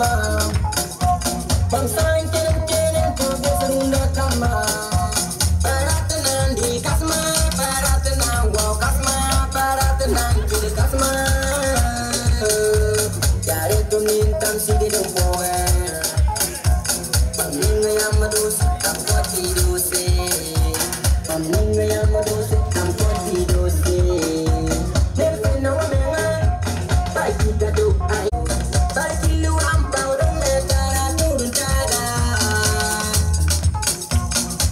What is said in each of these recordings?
wanaga. Bangsa kirim kirim kubu serunda kama Paratanan di kasma Paratanan wow kasma Paratanan kiri kasma Jare tumin tam sidi dumpoe Paminga yang madusi tam kuati dosi Paminga yang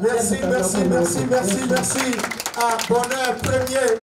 Merci, merci, merci, merci, merci. À bonheur premier.